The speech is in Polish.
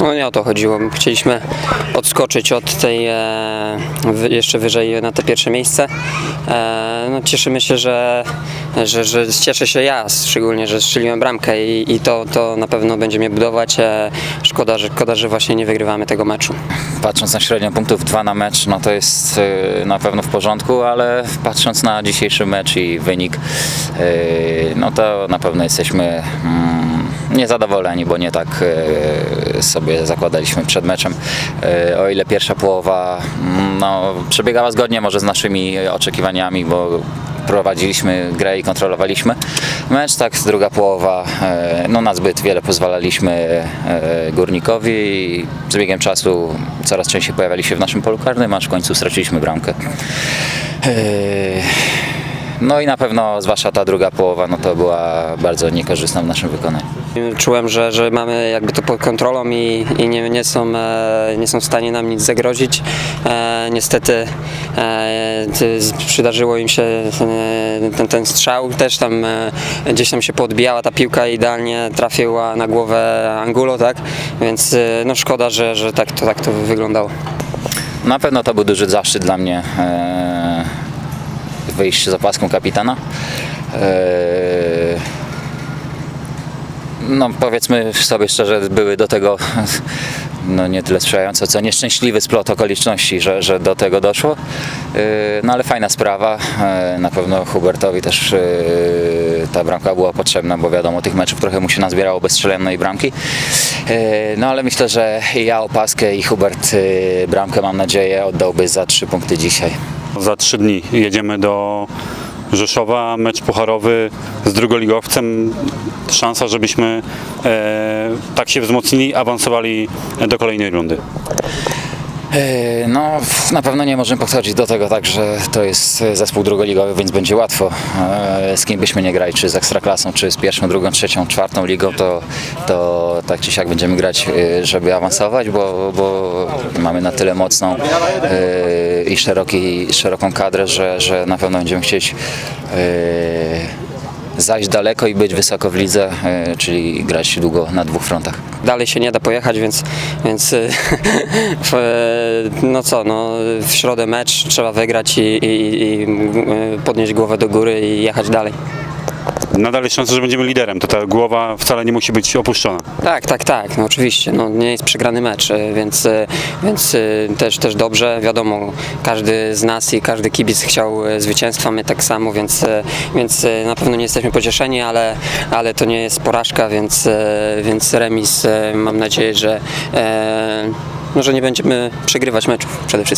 No nie o to chodziło. Chcieliśmy odskoczyć od tej e, jeszcze wyżej na te pierwsze miejsce. E, no, cieszymy się, że, że, że cieszę się ja, szczególnie, że strzeliłem bramkę i, i to, to na pewno będzie mnie budować. E, szkoda, że, szkoda, że właśnie nie wygrywamy tego meczu. Patrząc na średnią punktów 2 na mecz, no to jest y, na pewno w porządku, ale patrząc na dzisiejszy mecz i wynik, y, no to na pewno jesteśmy mm, niezadowoleni, bo nie tak y, sobie zakładaliśmy przed meczem. Y, O ile pierwsza połowa mm, no, przebiegała zgodnie może z naszymi oczekiwaniami, bo prowadziliśmy grę i kontrolowaliśmy mecz, tak druga połowa e, no na zbyt wiele pozwalaliśmy e, Górnikowi i z biegiem czasu coraz częściej pojawiali się w naszym polu karnym, aż w końcu straciliśmy bramkę. No i na pewno zwłaszcza ta druga połowa, no to była bardzo niekorzystna w naszym wykonaniu. Czułem, że, że mamy jakby to pod kontrolą i, i nie, nie, są, e, nie są w stanie nam nic zagrozić. E, niestety e, przydarzyło im się ten, ten strzał, też tam gdzieś tam się podbijała ta piłka i idealnie trafiła na głowę Angulo, tak? Więc no szkoda, że, że tak, to, tak to wyglądało. Na pewno to był duży zaszczyt dla mnie wyjść z opaską kapitana. E, no powiedzmy sobie szczerze, były do tego no nie tyle sprzyjające, co nieszczęśliwy splot okoliczności, że, że do tego doszło. E, No ale fajna sprawa. E, Na pewno Hubertowi też ta bramka była potrzebna, bo wiadomo, tych meczów trochę mu się nazbierało bez strzelonej bramki. No ale myślę, że ja opaskę i Hubert bramkę mam nadzieję oddałby za trzy punkty dzisiaj. Za trzy dni jedziemy do Rzeszowa, mecz pucharowy z drugoligowcem. Szansa, żebyśmy e, tak się wzmocnili, awansowali do kolejnej rundy. E, No, na pewno nie możemy podchodzić do tego tak, że to jest zespół drugoligowy, więc będzie łatwo. E, Z kim byśmy nie grali, czy z Ekstraklasą, czy z pierwszą, drugą, trzecią, czwartą ligą, to, to tak czy siak będziemy grać, e, żeby awansować, bo, bo mamy na tyle mocną i szeroki, szeroką kadrę, że, że na pewno będziemy chcieć zajść daleko i być wysoko w lidze, e, czyli grać długo na dwóch frontach. dalej się nie da pojechać, więc, więc y, w, no co, no, w środę mecz trzeba wygrać i, i, i podnieść głowę do góry i jechać dalej. Nadal jest szansa, że będziemy liderem. To ta głowa wcale nie musi być opuszczona. Tak, tak, tak, no oczywiście, no, nie jest przegrany mecz, y, więc, y, więc y, też, też dobrze, wiadomo, każdy z nas i każdy kibic chciał zwycięstwa, my tak samo, więc, więc na pewno nie jesteśmy pocieszeni, ale, ale to nie jest porażka, więc, więc remis, mam nadzieję, że, e, no, że nie będziemy przegrywać meczów przede wszystkim.